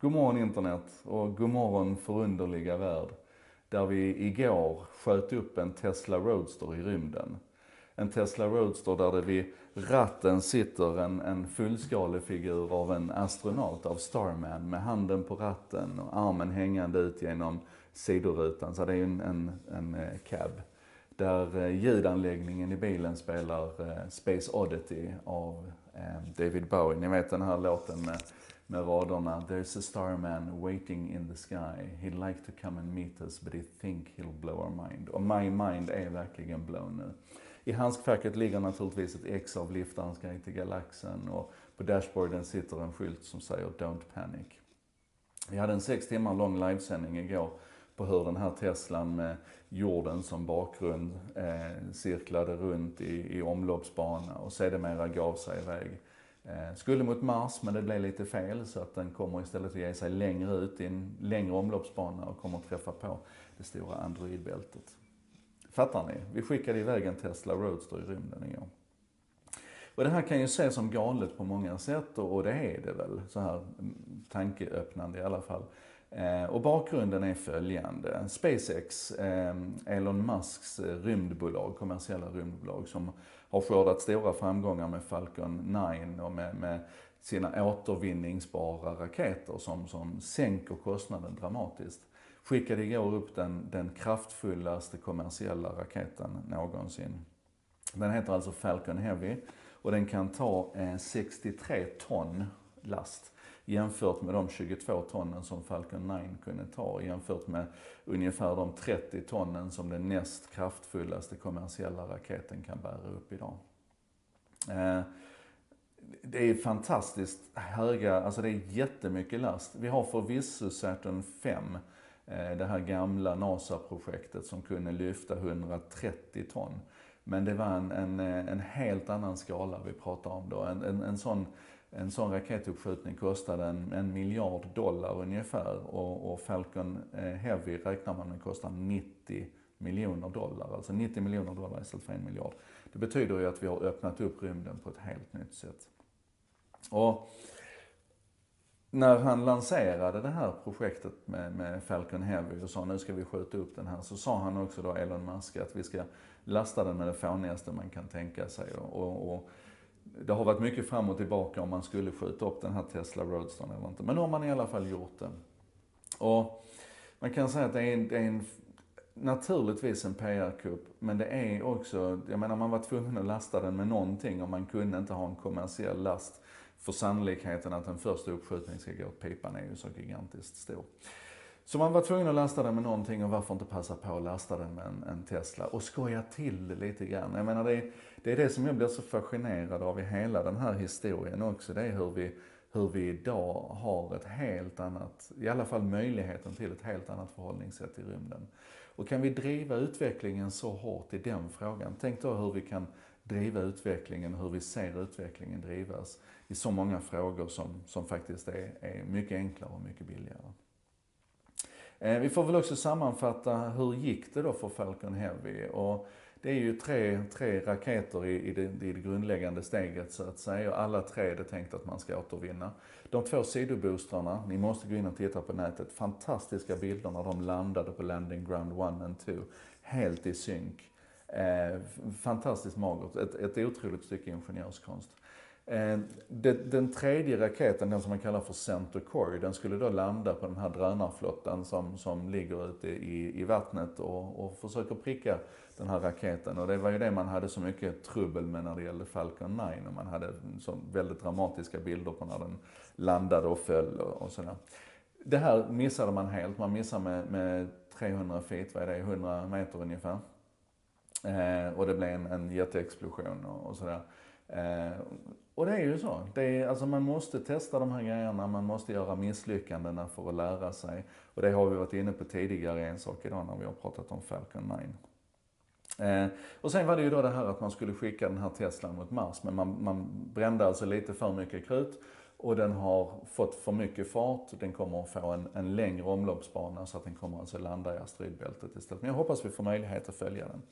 God morgon internet och god morgon förunderliga värld. Där vi igår sköt upp en Tesla Roadster i rymden. En Tesla Roadster där det vid ratten sitter en, en fullskalig figur av en astronaut, av Starman, med handen på ratten och armen hängande ut genom sidorutan. Så det är en, en, en eh, cab. Där eh, ljudanläggningen i bilen spelar eh, Space Oddity av David Bowie. Ni vet den här låten med med raderna “There's a starman waiting in the sky. He'd like to come and meet us but he think he'll blow our mind”. Och my mind är verkligen blown nu. I handskfacket ligger naturligtvis ett ex av liftarens guide till galaxen och på dashboarden sitter en skylt som säger “Don't panic”. Vi hade en sex timmar lång livesändning igår på hur den här Teslan med jorden som bakgrund eh, cirklade runt i, i omloppsbana och sedermera gav sig iväg Eh, skulle mot Mars, men det blev lite fel så att den kommer istället att ge sig längre ut i en längre omloppsbana och kommer att träffa på det stora Androidbältet. Fattar ni? Vi skickade iväg en Tesla Roadster i rymden igår. Och det här kan ju ses som galet på många sätt och det är det väl, så här mm, tankeöppnande i alla fall. Eh, och bakgrunden är följande. SpaceX, eh, Elon Musks eh, rymdbolag, kommersiella rymdbolag som har skördat stora framgångar med Falcon 9 och med, med sina återvinningsbara raketer som, som sänker kostnaden dramatiskt. Skickade igår upp den, den kraftfullaste kommersiella raketen någonsin. Den heter alltså Falcon Heavy och den kan ta 63 ton last jämfört med de 22 tonnen som Falcon 9 kunde ta jämfört med ungefär de 30 tonnen som den näst kraftfullaste kommersiella raketen kan bära upp idag. Eh, det är fantastiskt höga, alltså det är jättemycket last. Vi har förvisso Saturn 5, eh, det här gamla NASA-projektet som kunde lyfta 130 ton. Men det var en, en, eh, en helt annan skala vi pratar om då. En, en, en sån en sån raketuppskjutning kostade en, en miljard dollar ungefär och, och Falcon eh, Heavy räknar man med kostar 90 miljoner dollar. Alltså 90 miljoner dollar istället för en miljard. Det betyder ju att vi har öppnat upp rymden på ett helt nytt sätt. Och när han lanserade det här projektet med, med Falcon Heavy och sa nu ska vi skjuta upp den här, så sa han också då, Elon Musk, att vi ska lasta den med det fånigaste man kan tänka sig. Och, och det har varit mycket fram och tillbaka om man skulle skjuta upp den här Tesla Roadstern eller inte. Men nu har man i alla fall gjort det. Och man kan säga att det är en, det är en naturligtvis en PR-kupp, men det är också, jag menar man var tvungen att lasta den med någonting och man kunde inte ha en kommersiell last. För sannolikheten att en första uppskjutning ska gå åt pipan är ju så gigantiskt stor. Så man var tvungen att lasta den med någonting och varför inte passa på att lasta den med en, en Tesla och skoja till det lite grann. Jag menar det är, det är det som jag blir så fascinerad av i hela den här historien också. Det är hur vi, hur vi idag har ett helt annat, i alla fall möjligheten till ett helt annat förhållningssätt i rymden. Och kan vi driva utvecklingen så hårt i den frågan, tänk då hur vi kan driva utvecklingen, hur vi ser utvecklingen drivas i så många frågor som, som faktiskt är, är mycket enklare och mycket billigare. Eh, vi får väl också sammanfatta hur gick det då för Falcon Heavy? Och det är ju tre, tre raketer i, i, det, i det grundläggande steget så att säga. Och alla tre är det tänkt att man ska återvinna. De två sidoboostrarna, ni måste gå in och titta på nätet. Fantastiska bilder när de landade på landing ground 1 and 2. Helt i synk. Eh, fantastiskt magert. Ett, ett otroligt stycke ingenjörskonst. Eh, den tredje raketen, den som man kallar för Center Core, den skulle då landa på den här drönarflottan som, som ligger ute i, i vattnet och, och försöker pricka den här raketen. Och det var ju det man hade så mycket trubbel med när det gällde Falcon 9 och man hade så väldigt dramatiska bilder på när den landade och föll och, och sådär. Det här missade man helt, man missade med, med 300 feet, vad är det, 100 meter ungefär. Eh, och det blev en, en jätteexplosion och, och sådär. Eh, det är ju så. Det är, alltså man måste testa de här grejerna, man måste göra misslyckandena för att lära sig. Och det har vi varit inne på tidigare en sak idag när vi har pratat om Falcon 9. Eh, och sen var det ju då det här att man skulle skicka den här Teslan mot Mars, men man, man brände alltså lite för mycket krut och den har fått för mycket fart. Den kommer att få en, en längre omloppsbana så att den kommer alltså landa i asteroidbältet istället. Men jag hoppas vi får möjlighet att följa den.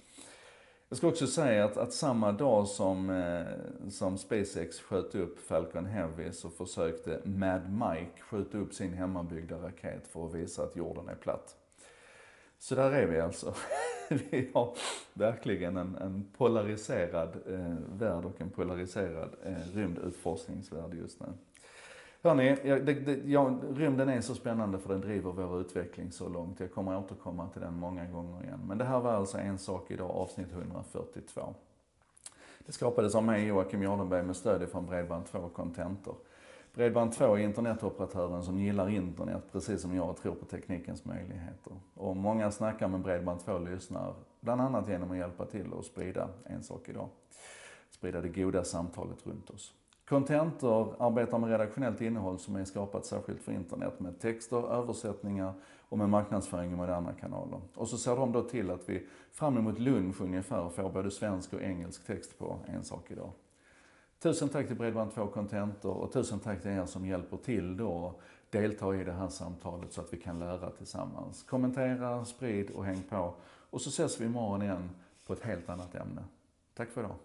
Jag ska också säga att, att samma dag som, eh, som SpaceX sköt upp Falcon Heavy så försökte Mad Mike skjuta upp sin hemmabyggda raket för att visa att jorden är platt. Så där är vi alltså. vi har verkligen en, en polariserad eh, värld och en polariserad eh, rymdutforskningsvärld just nu. Hörni, det, det, rymden är så spännande för den driver vår utveckling så långt. Jag kommer återkomma till den många gånger igen. Men det här var alltså En sak idag, avsnitt 142. Det skapades av mig, Joakim Jardenberg, med stöd från Bredband2 Contentor. Bredband2 är internetoperatören som gillar internet precis som jag och tror på teknikens möjligheter. Och många snackar med Bredband2 lyssnar bland annat genom att hjälpa till att sprida En sak idag. Sprida det goda samtalet runt oss. Contentor arbetar med redaktionellt innehåll som är skapat särskilt för internet med texter, översättningar och med marknadsföring i moderna kanaler. Och så ser de då till att vi fram emot lunch ungefär får både svensk och engelsk text på En sak idag. Tusen tack till Bredband2 Contentor och tusen tack till er som hjälper till då och deltar i det här samtalet så att vi kan lära tillsammans. Kommentera, sprid och häng på. Och så ses vi imorgon igen på ett helt annat ämne. Tack för idag.